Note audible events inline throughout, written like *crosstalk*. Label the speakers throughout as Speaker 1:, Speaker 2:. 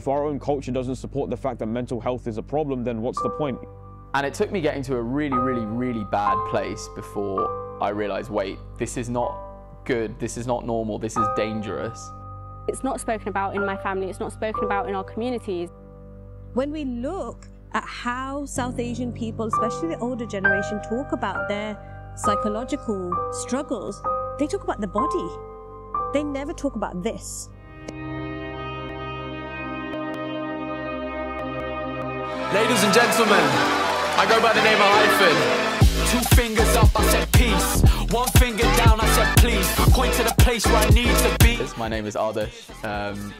Speaker 1: If our own culture doesn't support the fact that mental health is a problem, then what's the point?
Speaker 2: And it took me getting to a really, really, really bad place before I realised, wait, this is not good, this is not normal, this is dangerous.
Speaker 3: It's not spoken about in my family, it's not spoken about in our communities.
Speaker 4: When we look at how South Asian people, especially the older generation, talk about their psychological struggles, they talk about the body. They never talk about this.
Speaker 5: Ladies and gentlemen, I go by the name of Hyphen. Two fingers up, I said peace. One finger down, I said please. Point to the place where I need to be.
Speaker 2: My name is Ardish, um,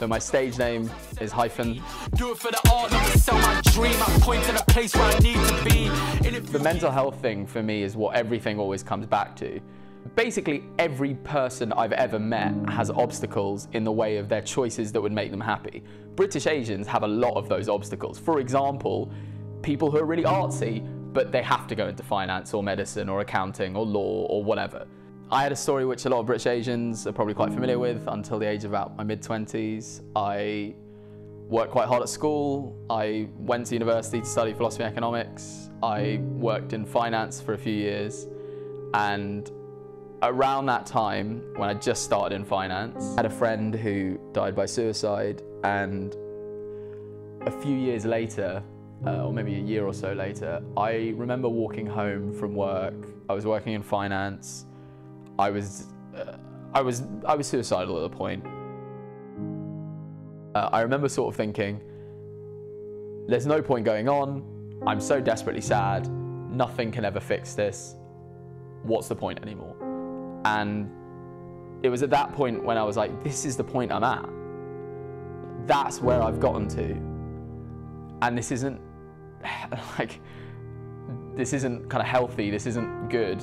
Speaker 2: but my stage name is Hyphen.
Speaker 5: Do it for the art, not to sell my dream. I point to the place where I need to be.
Speaker 2: The mental health thing for me is what everything always comes back to. Basically, every person I've ever met has obstacles in the way of their choices that would make them happy. British Asians have a lot of those obstacles. For example, people who are really artsy, but they have to go into finance or medicine or accounting or law or whatever. I had a story which a lot of British Asians are probably quite familiar with until the age of about my mid 20s. I worked quite hard at school. I went to university to study philosophy and economics. I worked in finance for a few years. And around that time, when I just started in finance, I had a friend who died by suicide. And a few years later, uh, or maybe a year or so later, I remember walking home from work. I was working in finance. I was, uh, I was, I was suicidal at the point. Uh, I remember sort of thinking, there's no point going on. I'm so desperately sad. Nothing can ever fix this. What's the point anymore? And it was at that point when I was like, this is the point I'm at. That's where I've gotten to. And this isn't *laughs* like, this isn't kind of healthy. This isn't good.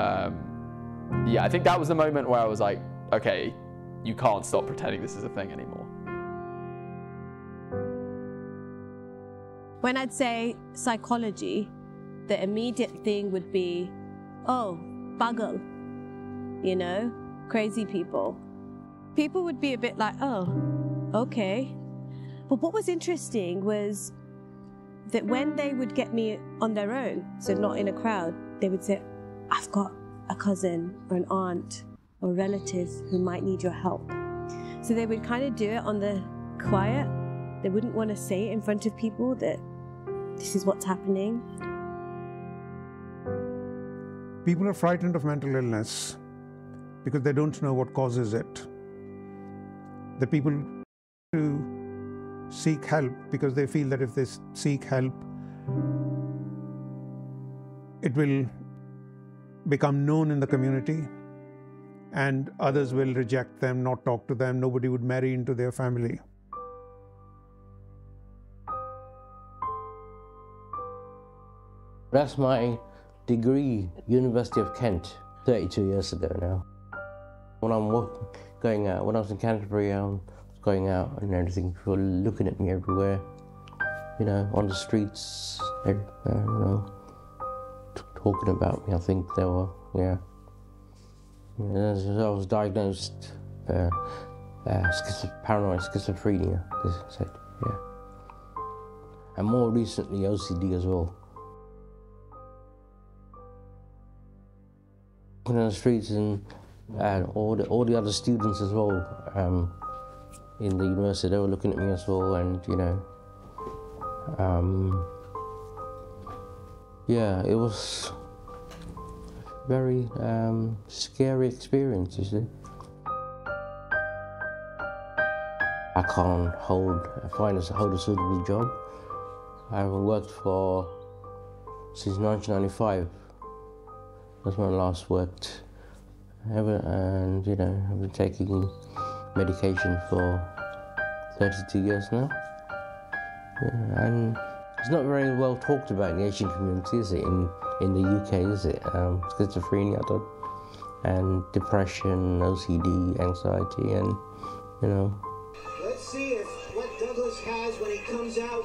Speaker 2: Um, yeah, I think that was the moment where I was like, okay, you can't stop pretending this is a thing anymore.
Speaker 4: When I'd say psychology, the immediate thing would be, oh, buggle, you know, crazy people. People would be a bit like, oh, okay. But what was interesting was that when they would get me on their own, so not in a crowd, they would say, I've got a cousin or an aunt or relative who might need your help. So they would kind of do it on the quiet. They wouldn't want to say it in front of people that this is what's happening.
Speaker 6: People are frightened of mental illness because they don't know what causes it. The people to seek help because they feel that if they seek help, it will become known in the community and others will reject them, not talk to them, nobody would marry into their family.
Speaker 7: That's my degree, University of Kent, 32 years ago now. When I'm going out, when I was in Canterbury, I was going out and everything, people looking at me everywhere, you know, on the streets, uh, you know, talking about me. I think they were, yeah. yeah I was diagnosed uh, uh, schizo- paranoid schizophrenia, they said, yeah. And more recently, OCD as well. walking on the streets and, and all the all the other students as well um, in the university they were looking at me as well and you know um, yeah it was very um, scary experience you see. I can't hold find a hold a suitable job. I haven't worked for since 1995 that's when I last worked. Ever, and you know, I've been taking medication for 32 years now. Yeah, and it's not very well talked about in the Asian community, is it? In in the UK, is it? Um, schizophrenia, and depression, OCD, anxiety, and you know.
Speaker 8: Let's see if what Douglas has when he comes out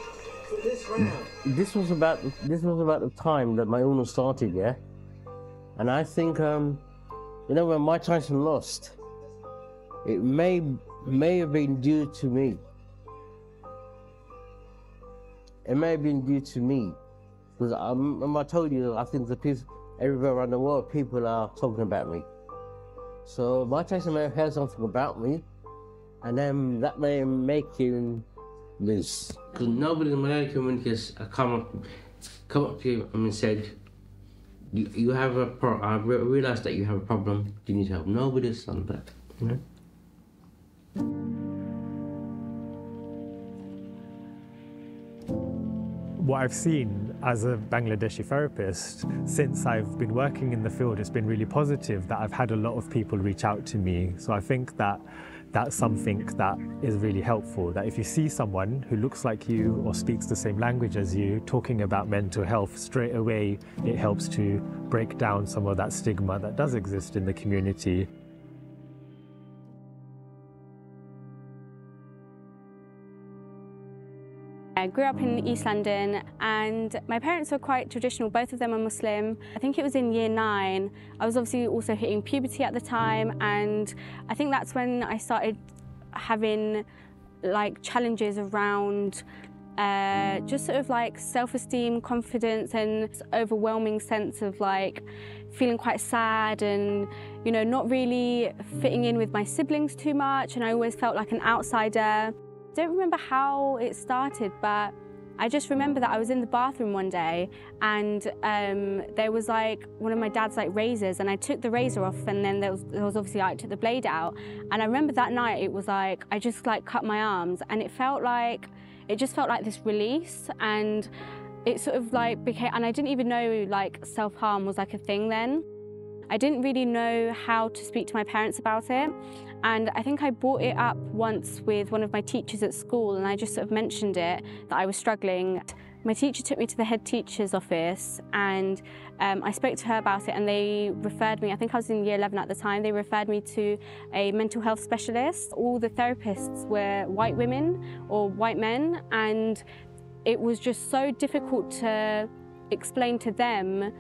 Speaker 8: for this round.
Speaker 7: This was about this was about the time that my illness started, yeah. And I think, um, you know, when Mike Tyson lost, it may may have been due to me. it may have been due to me. Because I remember I told you, I think the people, everywhere around the world, people are talking about me. So Mike Tyson may have heard something about me, and then that may make him lose. Because nobody in Malayan community has come up, come up to you and said, you, you have a pro- I re- realized that you have a problem, you need help. Nobody's done that. You know?
Speaker 9: what I've seen as a Bangladeshi therapist since I've been working in the field, it's been really positive that I've had a lot of people reach out to me. So I think that that's something that is really helpful. That if you see someone who looks like you or speaks the same language as you talking about mental health, straight away it helps to break down some of that stigma that does exist in the community.
Speaker 3: I grew up in East London and my parents were quite traditional, both of them are Muslim. I think it was in year nine. I was obviously also hitting puberty at the time and I think that's when I started having like challenges around uh, just sort of like self-esteem, confidence and overwhelming sense of like feeling quite sad and you know not really fitting in with my siblings too much and I always felt like an outsider. Don't remember how it started, but I just remember that I was in the bathroom one day and um, there was like one of my dad's like razors and I took the razor off and then there was, there was obviously I took the blade out and I remember that night it was like I just like cut my arms and it felt like it just felt like this release and it sort of like became and I didn't even know like self-harm was like a thing then. I didn't really know how to speak to my parents about it. And I think I brought it up once with one of my teachers at school, and I just sort of mentioned it that I was struggling. My teacher took me to the head teacher's office, and um, I spoke to her about it, and they referred me. I think I was in year 11 at the time. They referred me to a mental health specialist. All the therapists were white women or white men, and it was just so difficult to explain to them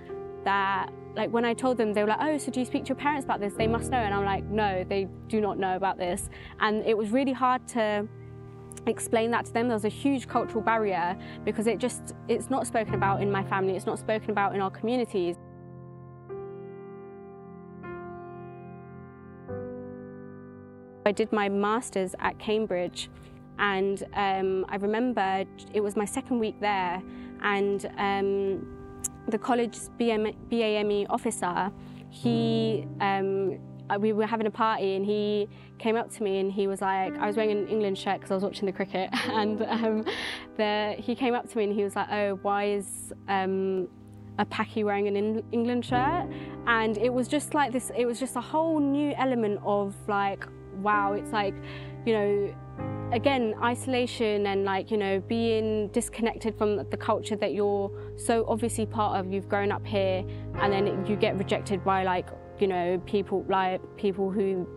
Speaker 3: that like when I told them, they were like, oh, so do you speak to your parents about this? They must know. And I'm like, no, they do not know about this. And it was really hard to explain that to them. There was a huge cultural barrier because it just, it's not spoken about in my family. It's not spoken about in our communities. I did my master's at Cambridge and um, I remember it was my second week there and um, the college's BM, BAME officer, he, um, we were having a party and he came up to me and he was like, I was wearing an England shirt because I was watching the cricket. *laughs* And um, the, he came up to me and he was like, oh, why is um, a Paki wearing an England shirt? And it was just like this, it was just a whole new element of like, wow, it's like, you know, again, isolation and like, you know, being disconnected from the culture that you're so obviously part of, you've grown up here and then you get rejected by like, you know, people like people who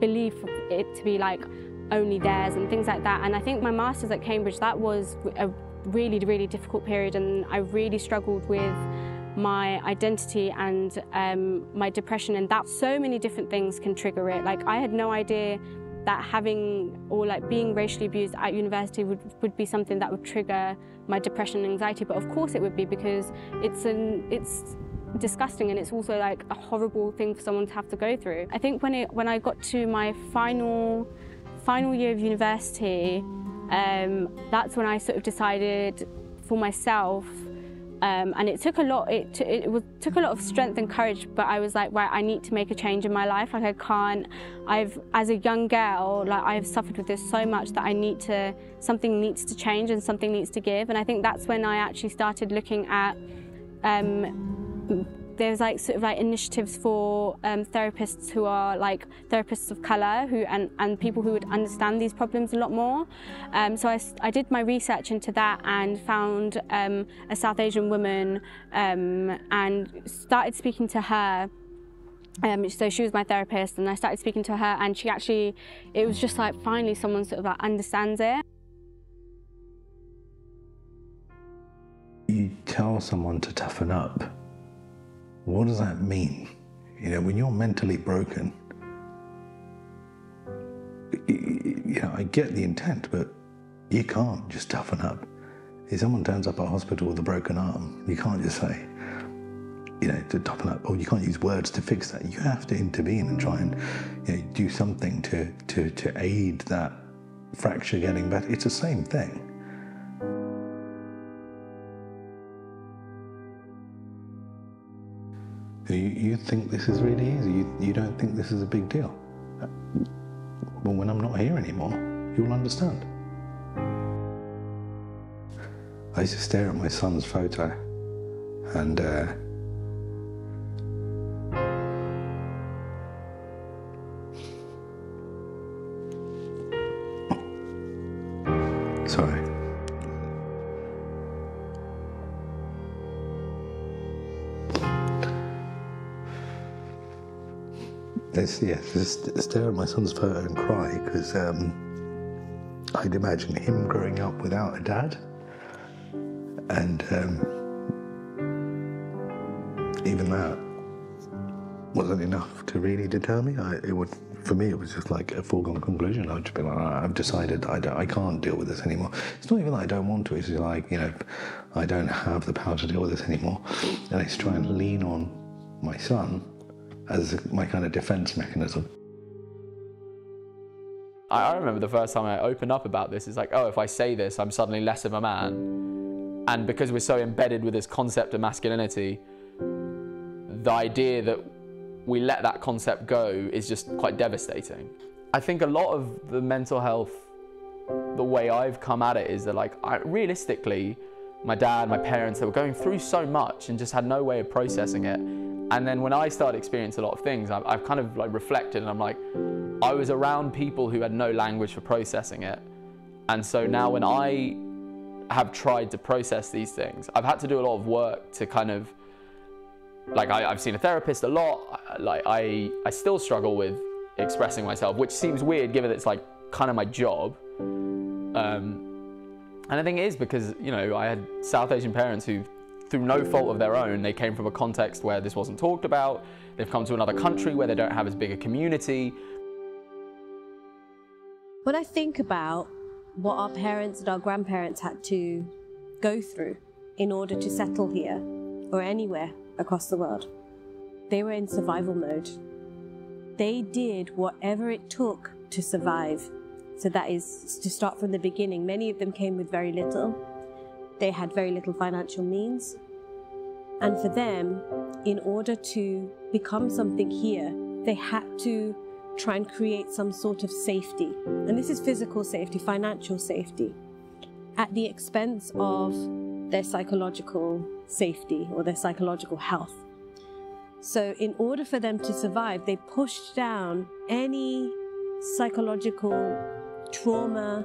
Speaker 3: believe it to be like only theirs and things like that. And I think my master's at Cambridge, that was a really, really difficult period and I really struggled with my identity and um, my depression and that so many different things can trigger it. Like I had no idea that having or like being racially abused at university would, would be something that would trigger my depression and anxiety but of course it would be because it's an it's disgusting and it's also like a horrible thing for someone to have to go through. I think when it when I got to my final final year of university um, that's when I sort of decided for myself um, and it took a lot. It, it was, took a lot of strength and courage. But I was like, right, I need to make a change in my life. Like I can't. I've as a young girl, like I've suffered with this so much that I need to. Something needs to change and something needs to give. And I think that's when I actually started looking at. Um, there's like sort of like initiatives for um, therapists who are like therapists of colour who and, and people who would understand these problems a lot more. Um, so I, I did my research into that and found um, a South Asian woman um, and started speaking to her um, so she was my therapist and I started speaking to her and she actually, it was just like finally someone sort of like understands it.
Speaker 10: You tell someone to toughen up what does that mean? You know, when you're mentally broken, you know, I get the intent, but you can't just toughen up. If someone turns up at a hospital with a broken arm, you can't just say, you know, to toughen up, or you can't use words to fix that. You have to intervene and try and you know, do something to, to, to aid that fracture getting better. It's the same thing. You, you think this is really easy. You, you don't think this is a big deal. Well, when I'm not here anymore, you'll understand. I used to stare at my son's photo and uh, Yeah, just stare at my son's photo and cry because um, I'd imagine him growing up without a dad. And um, even that wasn't enough to really deter me. I, it would, for me, it was just like a foregone conclusion. I'd just be like, "Ah, I've decided I, I can't deal with this anymore. It's not even that I don't want to. It's like, you know, I don't have the power to deal with this anymore. And I try and lean on my son as my kind of defense mechanism.
Speaker 2: I remember the first time I opened up about this, it's like, oh, if I say this, I'm suddenly less of a man. And because we're so embedded with this concept of masculinity, the idea that we let that concept go is just quite devastating. I think a lot of the mental health, the way I've come at it is that like, I, realistically, my dad, my parents, they were going through so much and just had no way of processing it. And then when I started experiencing a lot of things, I've, I've kind of like reflected and I'm like, I was around people who had no language for processing it. And so now when I have tried to process these things, I've had to do a lot of work to kind of, like I, I've seen a therapist a lot, like I, I still struggle with expressing myself, which seems weird given it's like kind of my job. Um, and I think it is because, you know, I had South Asian parents who, through no fault of their own, they came from a context where this wasn't talked about. They've come to another country where they don't have as big a community.
Speaker 4: When I think about what our parents and our grandparents had to go through in order to settle here or anywhere across the world, they were in survival mode. They did whatever it took to survive. So that is to start from the beginning. Many of them came with very little. They had very little financial means. And for them, in order to become something here, they had to try and create some sort of safety. And this is physical safety, financial safety, at the expense of their psychological safety or their psychological health. So, in order for them to survive, they pushed down any psychological trauma,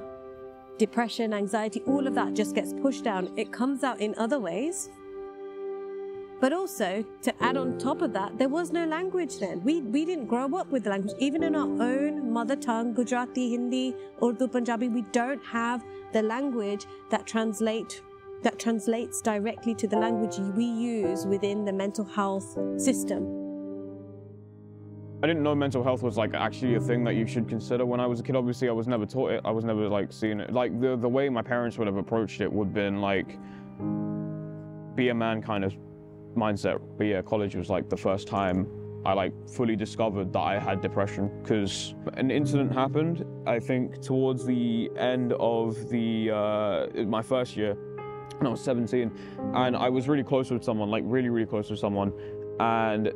Speaker 4: depression, anxiety, all of that just gets pushed down. It comes out in other ways. But also, to add on top of that, there was no language then. We, we didn't grow up with the language. Even in our own mother tongue, Gujarati, Hindi, Urdu, Punjabi, we don't have the language that translate that translates directly to the language we use within the mental health system.
Speaker 1: I didn't know mental health was like actually a thing that you should consider when I was a kid. Obviously, I was never taught it. I was never like seeing it. Like the the way my parents would have approached it would have been like be a man kind of mindset. But yeah, college was like the first time I like fully discovered that I had depression because an incident happened. I think towards the end of the uh, my first year, when I was 17, and I was really close with someone, like really really close with someone, and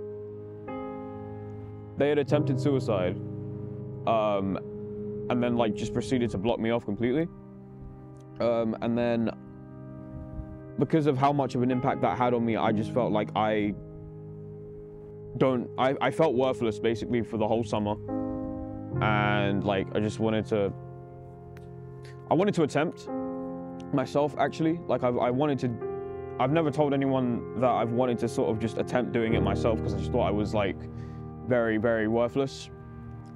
Speaker 1: they had attempted suicide, um, and then like just proceeded to block me off completely. Um, and then because of how much of an impact that had on me, I just felt like I don't. I, I felt worthless basically for the whole summer, and like I just wanted to. I wanted to attempt myself actually. Like I, I wanted to. I've never told anyone that I've wanted to sort of just attempt doing it myself because I just thought I was like very very worthless.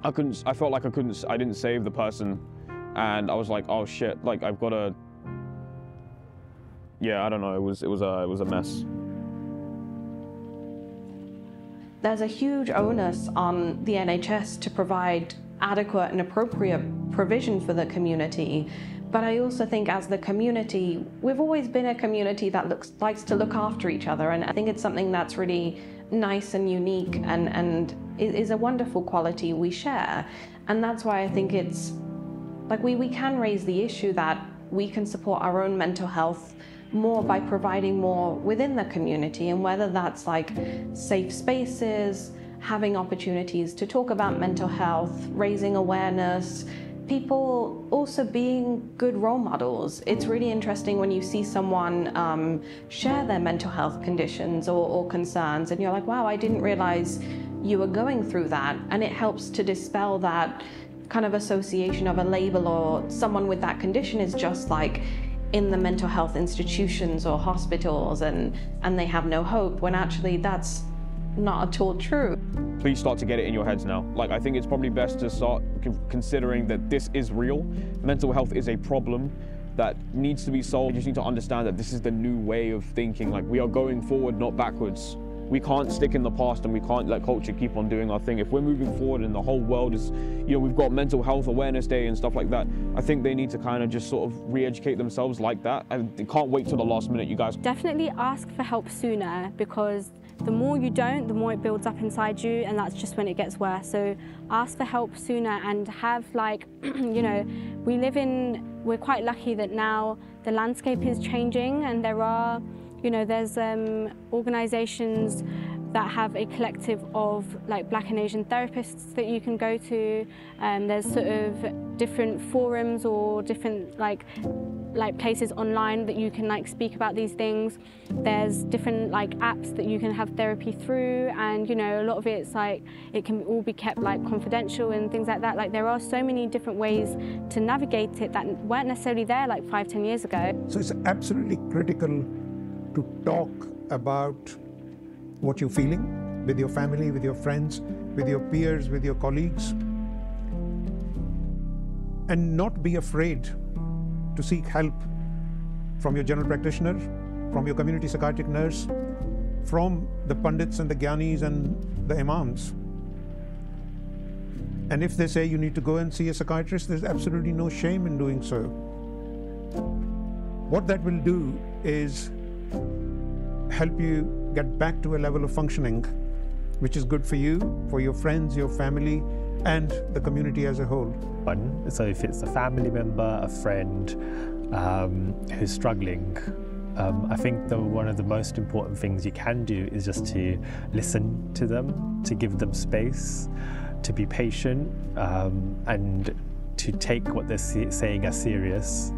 Speaker 1: I couldn't. I felt like I couldn't. I didn't save the person, and I was like, oh shit! Like I've got to. Yeah, I don't know. It was it was a it was a mess.
Speaker 11: There's a huge onus on the NHS to provide adequate and appropriate provision for the community. But I also think as the community, we've always been a community that looks likes to look after each other. And I think it's something that's really nice and unique and, and is a wonderful quality we share. And that's why I think it's like we, we can raise the issue that we can support our own mental health more by providing more within the community and whether that's like safe spaces, having opportunities to talk about mental health, raising awareness, people also being good role models. It's really interesting when you see someone um, share their mental health conditions or, or concerns, and you're like, wow, I didn't realize you were going through that. And it helps to dispel that kind of association of a label or someone with that condition is just like in the mental health institutions or hospitals and, and they have no hope when actually that's not at all true.
Speaker 1: Please start to get it in your heads now. Like, I think it's probably best to start considering that this is real. Mental health is a problem that needs to be solved. You just need to understand that this is the new way of thinking. Like, we are going forward, not backwards. We can't stick in the past and we can't let culture keep on doing our thing. If we're moving forward and the whole world is, you know, we've got mental health awareness day and stuff like that, I think they need to kind of just sort of re-educate themselves like that. And they can't wait till the last minute, you guys.
Speaker 3: Definitely ask for help sooner because the more you don't, the more it builds up inside you, and that's just when it gets worse. So ask for help sooner and have like, *clears throat* you know, we live in, we're quite lucky that now the landscape is changing and there are, you know, there's um, organizations that have a collective of like black and Asian therapists that you can go to. Um, there's sort of different forums or different like like places online that you can like speak about these things. There's different like apps that you can have therapy through and you know a lot of it's like it can all be kept like confidential and things like that. Like there are so many different ways to navigate it that weren't necessarily there like five, ten years ago.
Speaker 6: So it's absolutely critical to talk about what you're feeling with your family, with your friends, with your peers, with your colleagues. And not be afraid to seek help from your general practitioner, from your community psychiatric nurse, from the pundits and the gyanis and the imams. And if they say you need to go and see a psychiatrist, there's absolutely no shame in doing so. What that will do is help you get back to a level of functioning which is good for you, for your friends, your family, and the community as a whole.
Speaker 9: So if it's a family member, a friend um, who's struggling, um, I think the, one of the most important things you can do is just to listen to them, to give them space, to be patient, um, and to take what they're saying as serious.